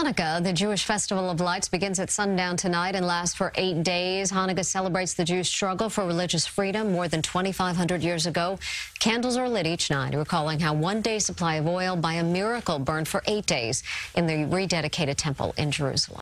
Hanukkah, the Jewish festival of lights, begins at sundown tonight and lasts for eight days. Hanukkah celebrates the Jews' struggle for religious freedom more than 2,500 years ago. Candles are lit each night, recalling how one day's supply of oil by a miracle burned for eight days in the rededicated temple in Jerusalem.